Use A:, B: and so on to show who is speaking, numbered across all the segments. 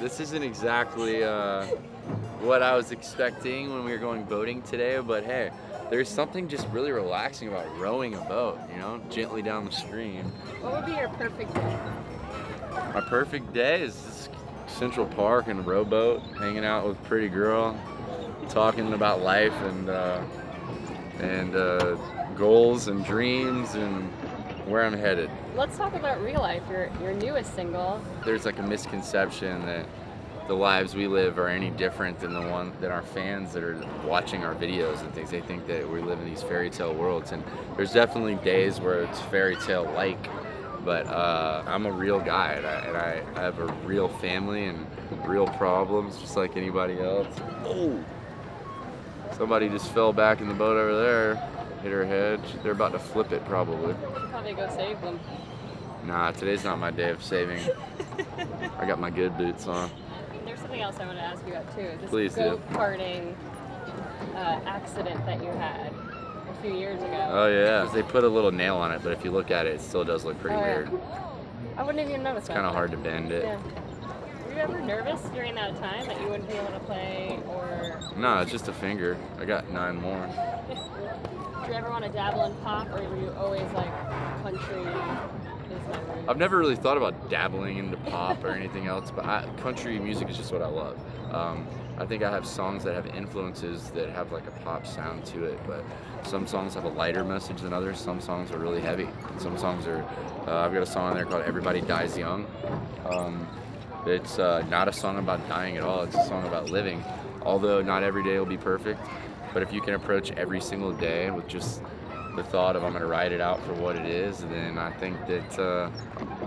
A: This isn't exactly uh, what I was expecting when we were going boating today, but hey, there's something just really relaxing about rowing a boat, you know, gently down the stream.
B: What would be your perfect day?
A: My perfect day is Central Park and a rowboat, hanging out with a pretty girl, talking about life and uh, and uh, goals and dreams and where I'm headed.
B: Let's talk about real life. Your your newest single.
A: There's like a misconception that the lives we live are any different than the one than our fans that are watching our videos and things. They think that we live in these fairy tale worlds, and there's definitely days where it's fairy tale like. But uh, I'm a real guy, and, I, and I, I have a real family and real problems, just like anybody else. Oh, somebody just fell back in the boat over there, hit her head. They're about to flip it probably.
B: Should probably go save them.
A: Nah, today's not my day of saving. I got my good boots on.
B: There's something else I want to ask you about too. This
A: Please do.
B: go-karting uh, accident that you had a few years ago.
A: Oh yeah, they put a little nail on it, but if you look at it, it still does look pretty
B: Oh, yeah.
A: weird.
B: I wouldn't even notice
A: It's kind of hard to bend it.
B: Yeah. Were you ever nervous during that time that you wouldn't be able to play,
A: No, it's just a finger. I got nine more.
B: Do you ever want to dabble in pop, or were you always like country?
A: I've never really thought about dabbling into pop or anything else, but I, country music is just what I love. Um, I think I have songs that have influences that have like a pop sound to it, but some songs have a lighter message than others. Some songs are really heavy. Some songs are. Uh, I've got a song on there called "Everybody Dies Young." Um, it's uh, not a song about dying at all. It's a song about living. Although not every day will be perfect, but if you can approach every single day with just the thought of I'm going to ride it out for what it is, then I think that uh,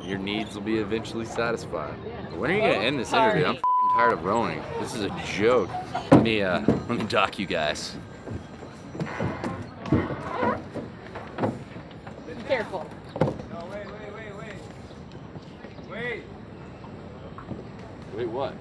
A: your needs will be eventually satisfied. When are you going to end this interview? I'm f***ing tired of rowing. This is a joke. Let me uh, let me dock you guys.
B: Be Careful.
C: No, wait, wait, wait, wait. Wait.
A: Wait, what?